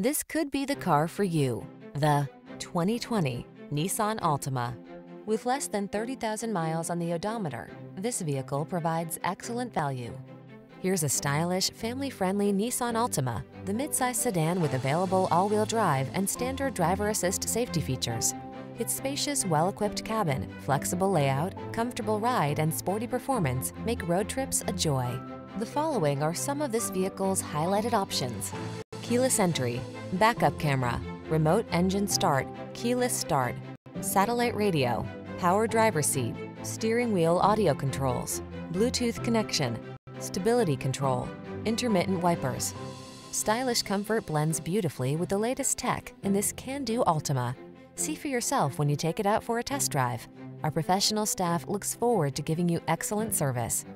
This could be the car for you. The 2020 Nissan Altima. With less than 30,000 miles on the odometer, this vehicle provides excellent value. Here's a stylish, family-friendly Nissan Altima, the midsize sedan with available all-wheel drive and standard driver assist safety features. Its spacious, well-equipped cabin, flexible layout, comfortable ride, and sporty performance make road trips a joy. The following are some of this vehicle's highlighted options. Keyless entry, backup camera, remote engine start, keyless start, satellite radio, power driver seat, steering wheel audio controls, Bluetooth connection, stability control, intermittent wipers. Stylish comfort blends beautifully with the latest tech in this can-do Altima. See for yourself when you take it out for a test drive. Our professional staff looks forward to giving you excellent service.